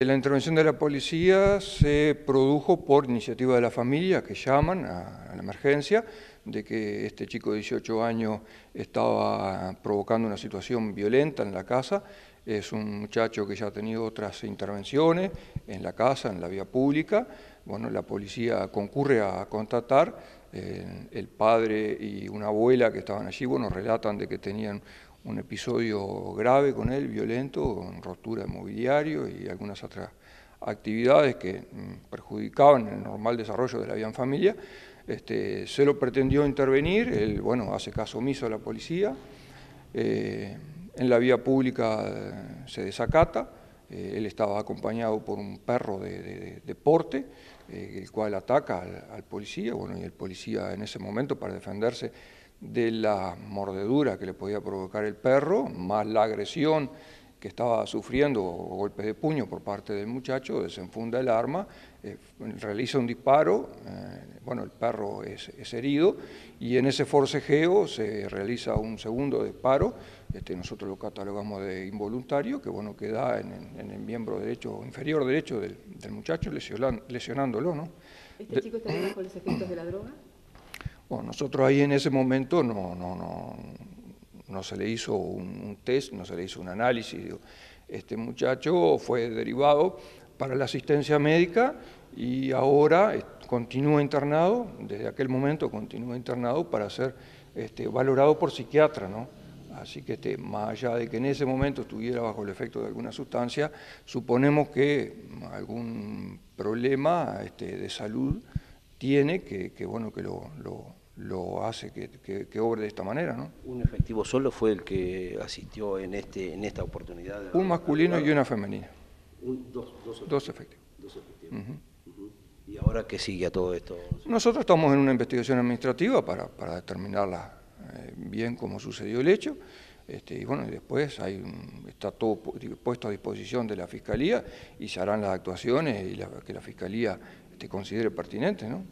La intervención de la policía se produjo por iniciativa de la familia que llaman a, la emergencia de que este chico de 18 años estaba provocando una situación violenta en la casa. Es un muchacho que ya ha tenido otras intervenciones en la casa, en la vía pública. Bueno, la policía concurre a constatar. Eh, el padre y una abuela que estaban allí, bueno, relatan de que tenían un episodio grave con él, violento, con rotura de mobiliario y algunas otras actividades que mm, perjudicaban el normal desarrollo de la vida en familia. Este, se lo pretendió intervenir, él bueno, hace caso omiso a la policía, eh, en la vía pública eh, se desacata, eh, él estaba acompañado por un perro de, deporte, el cual ataca al, al policía, bueno, y el policía en ese momento para defenderse de la mordedura que le podía provocar el perro, más la agresión que estaba sufriendo, golpes de puño por parte del muchacho, desenfunda el arma, eh, realiza un disparo, eh, bueno, el perro es, herido, y en ese forcejeo se realiza un segundo disparo, este, nosotros lo catalogamos de involuntario, que bueno, queda en, el miembro derecho, inferior derecho del, muchacho, lesionándolo, ¿no? ¿Este chico está bajo los efectos de la droga? Nosotros ahí en ese momento no, no, no, no se le hizo un, test, no se le hizo un análisis. Este muchacho fue derivado para la asistencia médica y ahora continúa internado, desde aquel momento continúa internado para ser este, valorado por psiquiatra, ¿no? Así que este, más allá de que en ese momento estuviera bajo el efecto de alguna sustancia, suponemos que algún problema este, de salud tiene que, bueno, que lo, hace que, que, obre de esta manera. ¿no? ¿Un efectivo solo fue el que asistió en, este, en esta oportunidad? Un masculino y una femenina. dos, dos, efectivos. Dos efectivos. ¿Y ahora qué sigue a todo esto? Nosotros estamos en una investigación administrativa para, para determinarla eh, bien cómo sucedió el hecho. Este, y bueno, y después hay está todo puesto a disposición de la Fiscalía y se harán las actuaciones y la, que la Fiscalía te considere pertinente, ¿no?